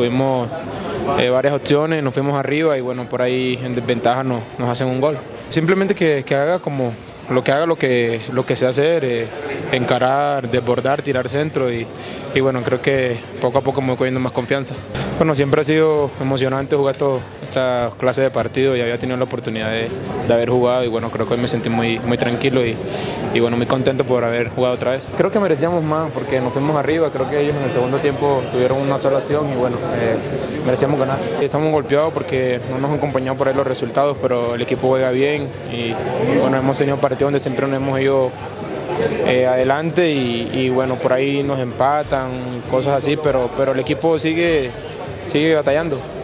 tuvimos eh, varias opciones, nos fuimos arriba y bueno, por ahí en desventaja nos, nos hacen un gol. Simplemente que, que haga como lo que haga lo que, lo que sé hacer, eh, encarar, desbordar, tirar centro y, y, bueno, creo que poco a poco me voy cogiendo más confianza. Bueno, siempre ha sido emocionante jugar todo, esta clase de partido y había tenido la oportunidad de, de, haber jugado y bueno, creo que hoy me sentí muy, muy tranquilo y, y, bueno, muy contento por haber jugado otra vez. Creo que merecíamos más porque nos fuimos arriba, creo que ellos en el segundo tiempo tuvieron una sola acción y bueno, eh, merecíamos ganar. Estamos golpeados porque no nos han acompañado por ahí los resultados, pero el equipo juega bien y bueno, hemos tenido partidos donde siempre nos hemos ido eh, adelante y, y, bueno, por ahí nos empatan, cosas así, pero, pero el equipo sigue, sigue batallando.